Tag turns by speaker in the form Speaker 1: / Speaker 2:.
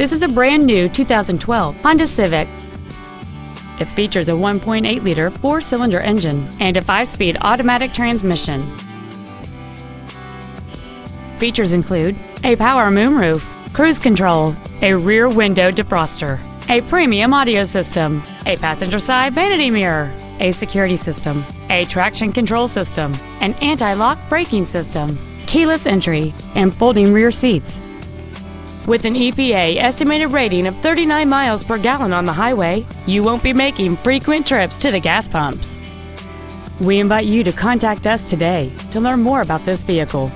Speaker 1: This is a brand new 2012 Honda Civic. It features a 1.8-liter four-cylinder engine and a five-speed automatic transmission. Features include a power moonroof, cruise control, a rear window defroster, a premium audio system, a passenger side vanity mirror, a security system, a traction control system, an anti-lock braking system, keyless entry, and folding rear seats. With an EPA estimated rating of 39 miles per gallon on the highway, you won't be making frequent trips to the gas pumps. We invite you to contact us today to learn more about this vehicle.